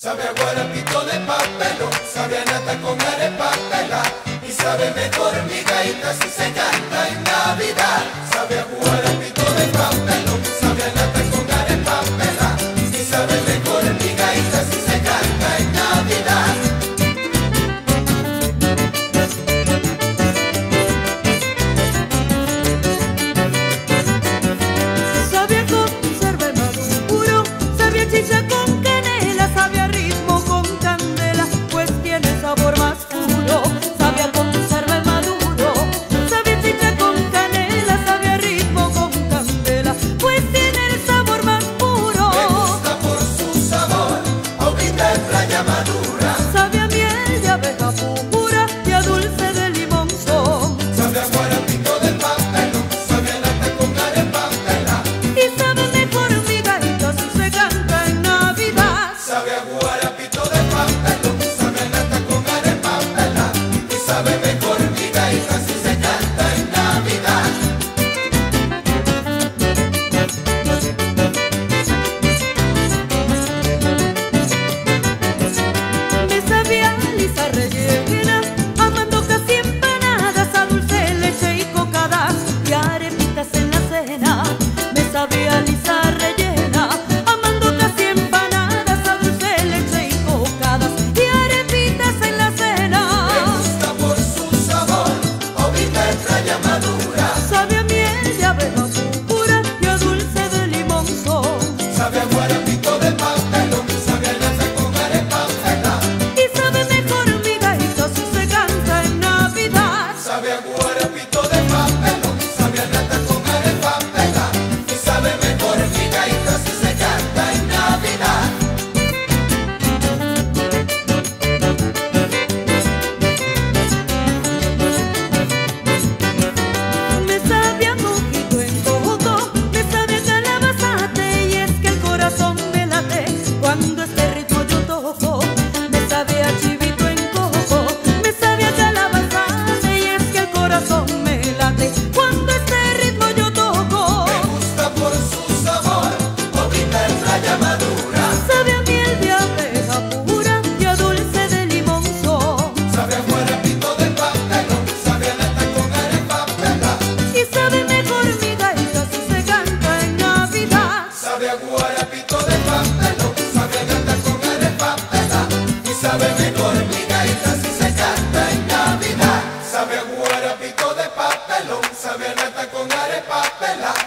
Sabe a guarapito de papelón, sabe a nata con arepa pela, y sabe mejor mi gaita si se canta en Navidad. Sabe a guarapito sabe mejor mi gaita si se canta en Navidad. Sabe a jugar a pico de papelón, sabe a nata con arepa pelada.